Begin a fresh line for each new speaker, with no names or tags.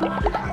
Ha ha ha!